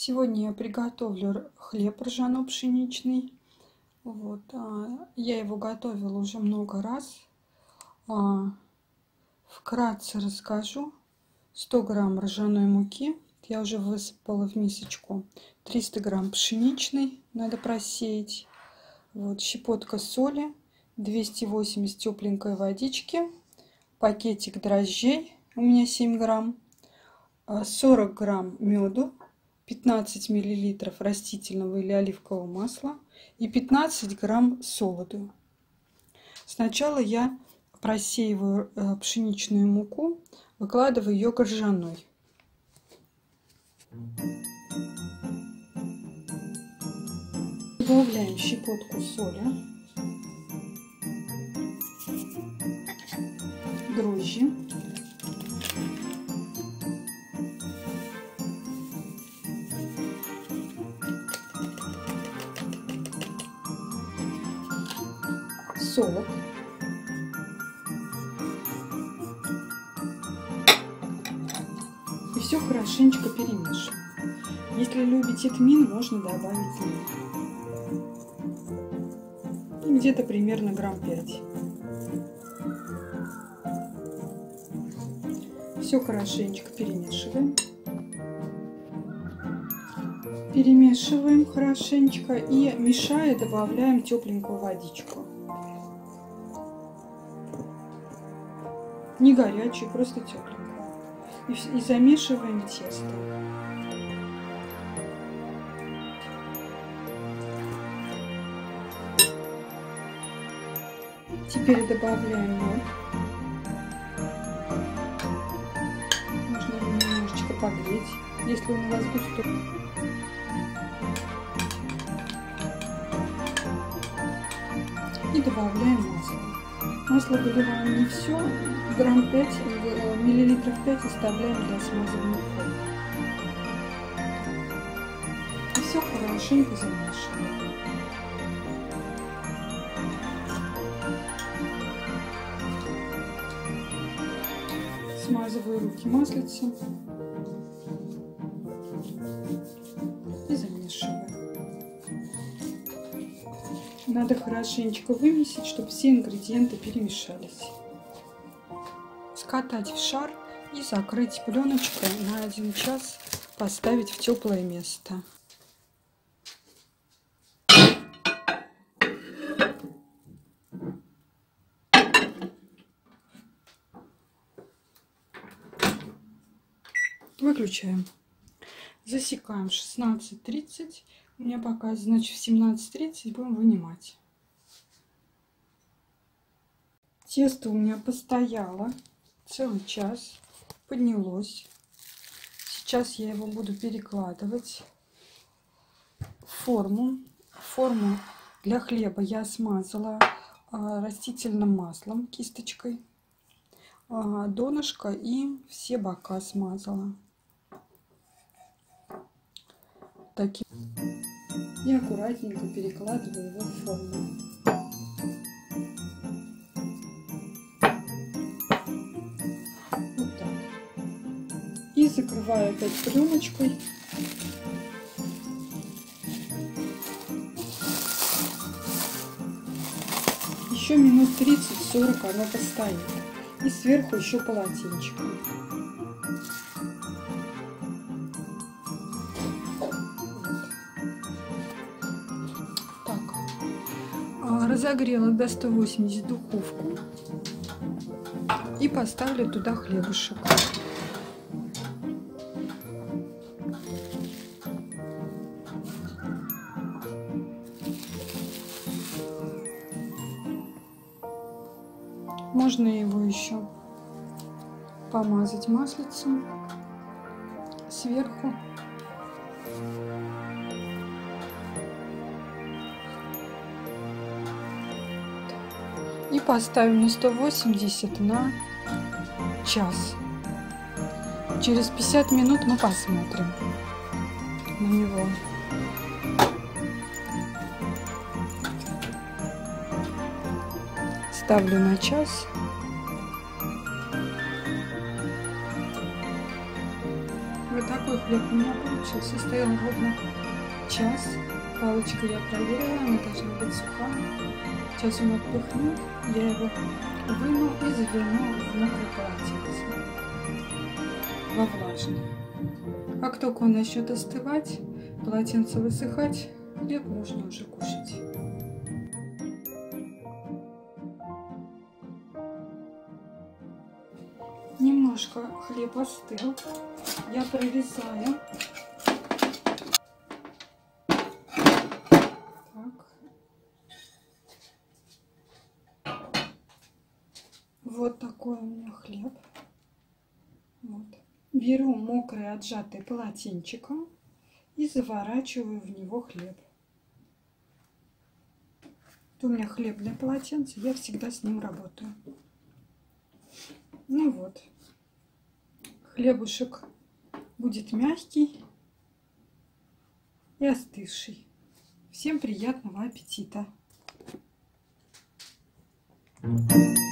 Сегодня я приготовлю хлеб ржано-пшеничный. Вот, а, я его готовила уже много раз. А, вкратце расскажу. 100 грамм ржаной муки. Я уже высыпала в мисочку. 300 грамм пшеничной надо просеять. Вот, щепотка соли. 280 тепленькой водички. Пакетик дрожжей. У меня 7 грамм. 40 а, грамм меду 15 мл растительного или оливкового масла и 15 грамм солоду. Сначала я просеиваю э, пшеничную муку, выкладываю ее ржаной. Добавляем щепотку соли, дрожжи, солод. И все хорошенечко перемешиваем. Если любите тмин, можно добавить тмин. И где-то примерно грамм 5. Все хорошенечко перемешиваем. Перемешиваем хорошенечко и мешая добавляем тепленькую водичку. Не горячую, просто тепленькую. И, замешиваем тесто. Теперь добавляем мед. Можно немножечко погреть, если он у вас густой. И добавляем масло. Масло выливаем не все, грамм 5, э, миллилитров 5 оставляем для смазывания формы. И все хорошенько замешиваем. Смазываю руки маслицем Надо хорошенечко вымесить, чтобы все ингредиенты перемешались скатать в шар и закрыть пленочкой на один час, поставить в теплое место. Выключаем. Засекаем 16.30. У меня пока, значит, в 17.30 будем вынимать. Тесто у меня постояло целый час, поднялось. Сейчас я его буду перекладывать в форму. Форму для хлеба я смазала а, растительным маслом, кисточкой. А, донышко и все бока смазала. Таким. И аккуратненько перекладываю его в форму. закрываю опять пленочкой. Еще минут 30-40 оно постоит. И сверху еще полотенчик. Разогрела до 180 духовку. И поставлю туда хлебушек. Можно его еще помазать маслицем сверху. И поставим на 180 на час. Через 50 минут мы посмотрим на него. ставлю на час. Вот такой хлеб у меня получился. Стоял ровно час. Палочку я проверила, она должна быть сухая. Сейчас он отпыхнул, я его вынул и завернул в мокрое полотенце. Во влажный. Как только он начнет остывать, полотенце высыхать, хлеб можно уже кушать. Немножко хлеб остыл. Я прорезаю Вот такой у меня хлеб. Вот. Беру мокрый отжатый полотенчиком и заворачиваю в него хлеб. Это у меня хлебное полотенце, я всегда с ним работаю. Ну вот, хлебушек будет мягкий и остывший. Всем приятного аппетита! Thank you.